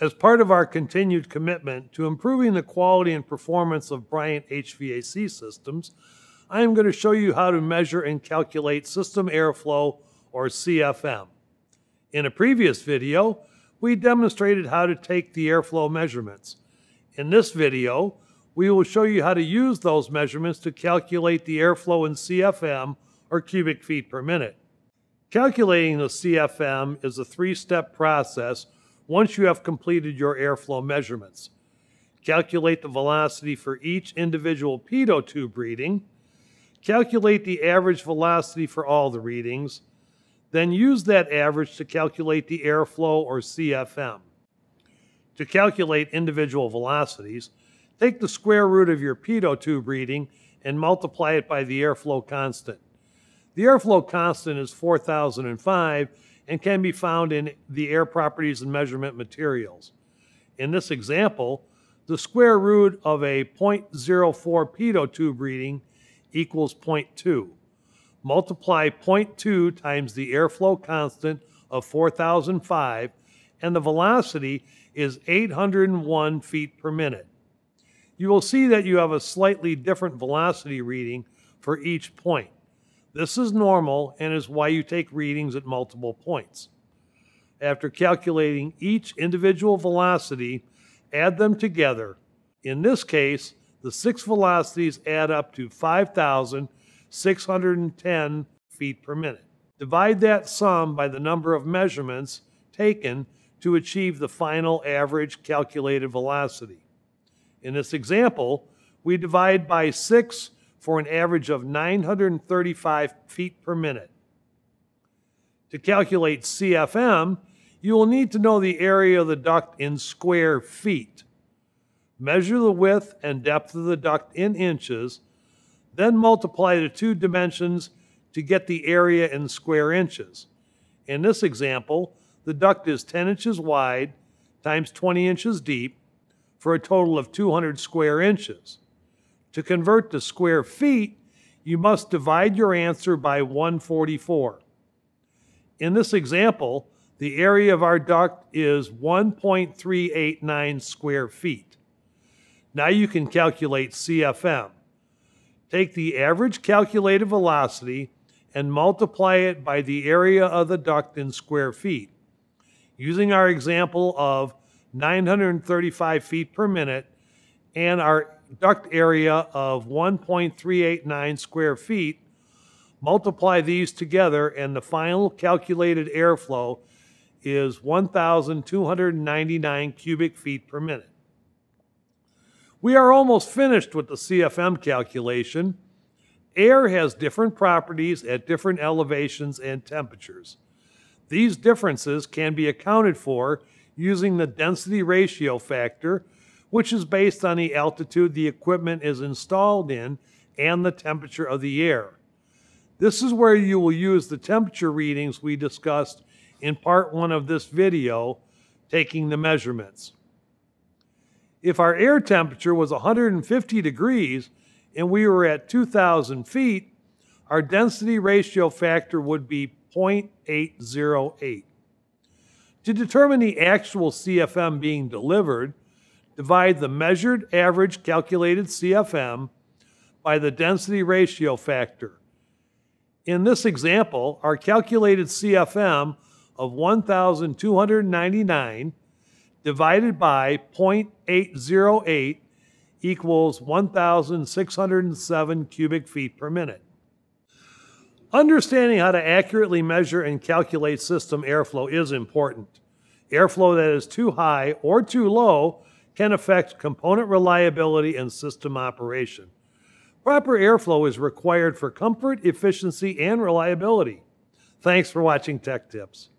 As part of our continued commitment to improving the quality and performance of Bryant HVAC systems, I am going to show you how to measure and calculate system airflow or CFM. In a previous video, we demonstrated how to take the airflow measurements. In this video, we will show you how to use those measurements to calculate the airflow in CFM or cubic feet per minute. Calculating the CFM is a three-step process once you have completed your airflow measurements. Calculate the velocity for each individual pitot tube reading, calculate the average velocity for all the readings, then use that average to calculate the airflow or CFM. To calculate individual velocities, take the square root of your pitot tube reading and multiply it by the airflow constant. The airflow constant is 4005 and can be found in the air properties and measurement materials. In this example, the square root of a 0.04 pitot tube reading equals 0.2. Multiply 0.2 times the airflow constant of 4005 and the velocity is 801 feet per minute. You will see that you have a slightly different velocity reading for each point. This is normal and is why you take readings at multiple points. After calculating each individual velocity, add them together. In this case, the six velocities add up to 5,610 feet per minute. Divide that sum by the number of measurements taken to achieve the final average calculated velocity. In this example, we divide by 6 for an average of 935 feet per minute. To calculate CFM, you will need to know the area of the duct in square feet. Measure the width and depth of the duct in inches, then multiply the two dimensions to get the area in square inches. In this example, the duct is 10 inches wide times 20 inches deep for a total of 200 square inches. To convert to square feet, you must divide your answer by 144. In this example, the area of our duct is 1.389 square feet. Now you can calculate CFM. Take the average calculated velocity and multiply it by the area of the duct in square feet. Using our example of 935 feet per minute and our duct area of 1.389 square feet, multiply these together and the final calculated airflow is 1,299 cubic feet per minute. We are almost finished with the CFM calculation. Air has different properties at different elevations and temperatures. These differences can be accounted for using the density ratio factor, which is based on the altitude the equipment is installed in and the temperature of the air. This is where you will use the temperature readings we discussed in part one of this video, taking the measurements. If our air temperature was 150 degrees and we were at 2,000 feet, our density ratio factor would be 0.808. To determine the actual CFM being delivered, divide the measured average calculated CFM by the density ratio factor. In this example, our calculated CFM of 1,299 divided by 0.808 equals 1,607 cubic feet per minute. Understanding how to accurately measure and calculate system airflow is important. Airflow that is too high or too low can affect component reliability and system operation. Proper airflow is required for comfort, efficiency, and reliability. Thanks for watching Tech Tips.